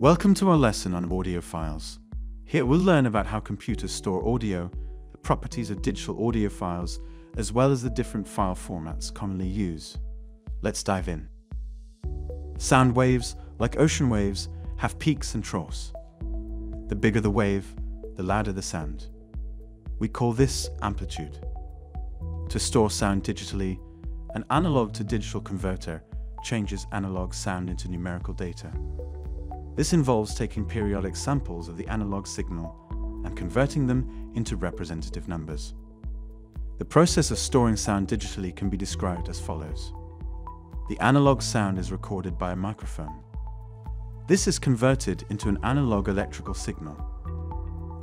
Welcome to our lesson on audio files. Here we'll learn about how computers store audio, the properties of digital audio files, as well as the different file formats commonly used. Let's dive in. Sound waves, like ocean waves, have peaks and troughs. The bigger the wave, the louder the sound. We call this amplitude. To store sound digitally, an analog to digital converter changes analog sound into numerical data. This involves taking periodic samples of the analog signal and converting them into representative numbers. The process of storing sound digitally can be described as follows. The analog sound is recorded by a microphone. This is converted into an analog electrical signal.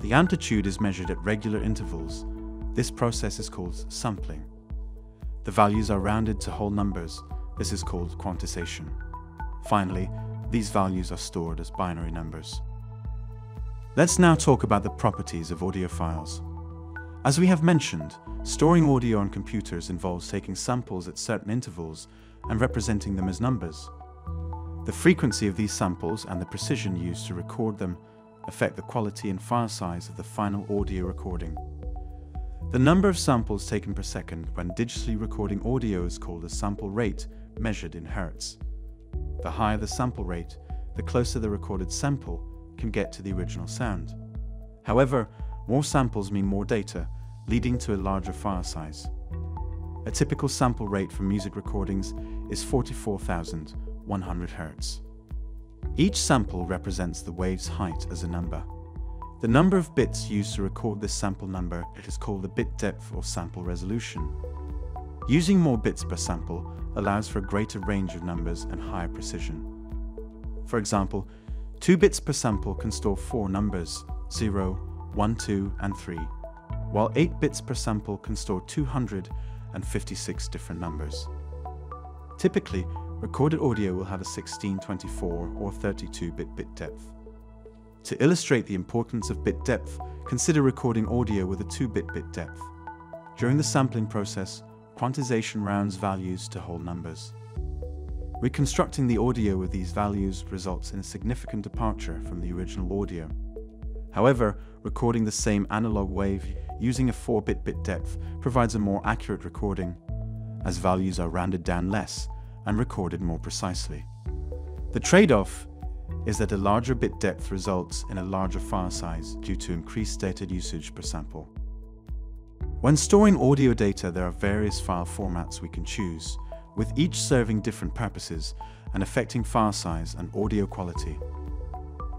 The amplitude is measured at regular intervals. This process is called sampling. The values are rounded to whole numbers. This is called quantization. Finally, these values are stored as binary numbers. Let's now talk about the properties of audio files. As we have mentioned, storing audio on computers involves taking samples at certain intervals and representing them as numbers. The frequency of these samples and the precision used to record them affect the quality and file size of the final audio recording. The number of samples taken per second when digitally recording audio is called a sample rate, measured in hertz. The higher the sample rate, the closer the recorded sample can get to the original sound. However, more samples mean more data, leading to a larger file size. A typical sample rate for music recordings is 44,100 Hz. Each sample represents the wave's height as a number. The number of bits used to record this sample number is called the bit depth or sample resolution. Using more bits per sample allows for a greater range of numbers and higher precision. For example, 2 bits per sample can store 4 numbers 0, 1, 2, and 3, while 8 bits per sample can store 256 different numbers. Typically, recorded audio will have a 16, 24, or 32 bit bit depth. To illustrate the importance of bit depth, consider recording audio with a 2-bit bit depth. During the sampling process, quantization rounds values to whole numbers. Reconstructing the audio with these values results in a significant departure from the original audio. However, recording the same analog wave using a 4-bit bit depth provides a more accurate recording, as values are rounded down less and recorded more precisely. The trade-off is that a larger bit depth results in a larger file size due to increased data usage per sample. When storing audio data, there are various file formats we can choose, with each serving different purposes and affecting file size and audio quality.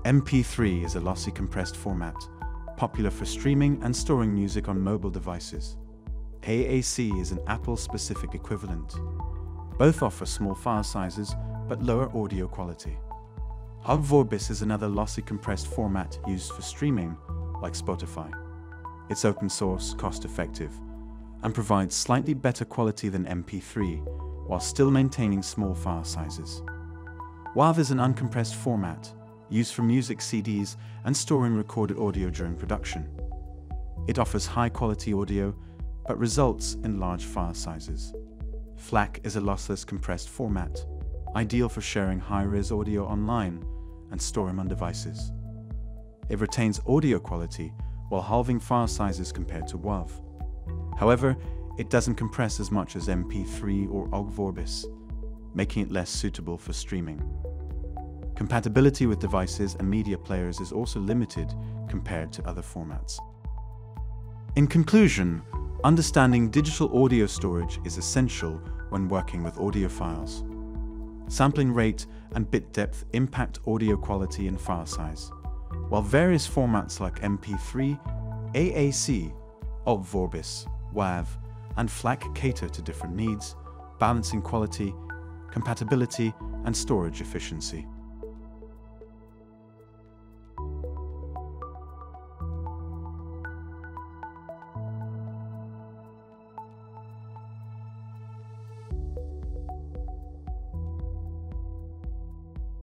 MP3 is a lossy compressed format, popular for streaming and storing music on mobile devices. AAC is an Apple-specific equivalent. Both offer small file sizes but lower audio quality. Ogg Vorbis is another lossy compressed format used for streaming, like Spotify. It's open source, cost effective, and provides slightly better quality than MP3 while still maintaining small file sizes. WAV is an uncompressed format used for music CDs and storing recorded audio during production. It offers high quality audio but results in large file sizes. FLAC is a lossless compressed format, ideal for sharing high-res audio online and storing on devices. It retains audio quality while halving file sizes compared to WAV. However, it doesn't compress as much as MP3 or Ogg Vorbis, making it less suitable for streaming. Compatibility with devices and media players is also limited compared to other formats. In conclusion, understanding digital audio storage is essential when working with audio files. Sampling rate and bit depth impact audio quality and file size, while various formats like MP3, AAC, Ogg Vorbis, WAV, and FLAC cater to different needs, balancing quality, compatibility, and storage efficiency.